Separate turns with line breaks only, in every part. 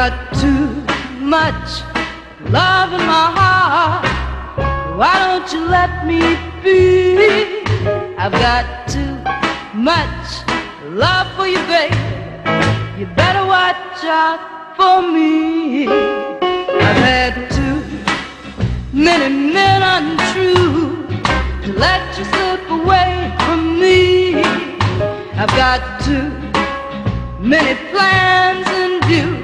got too much love in my heart. Why don't you let me be? I've got too much love for you, baby. You better watch out for me. I've had too many men untrue to let you slip away from me. I've got too many plans in view.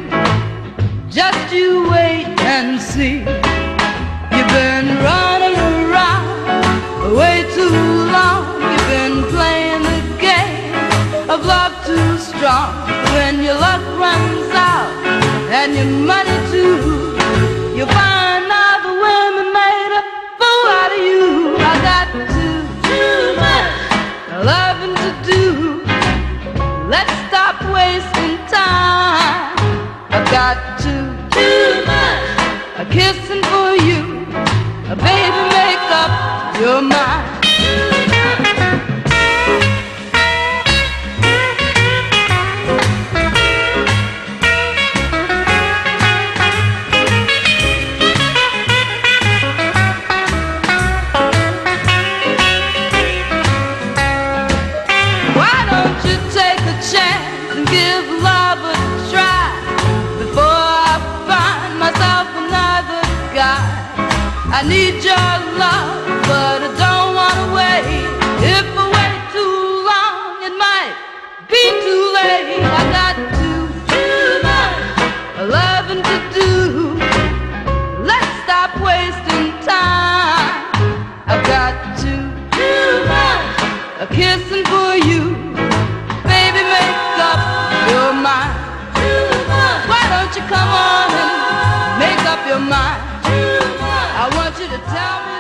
And see. You've been running around way too long. You've been playing the game of love too strong. When your luck runs out and your money too, you find other women made a fool out of you. I got too, too much loving to do. Let's stop wasting time. I've got much a kissing for you. A baby, make up your mind. Why don't you take a chance and give love I need your love, but I don't want to wait. If I wait too long, it might be too late. I got too, too much loving to do. Let's stop wasting time. I got too, too much kissing for you. Baby, make up your mind. Why don't you come on and make up your mind? you to tell me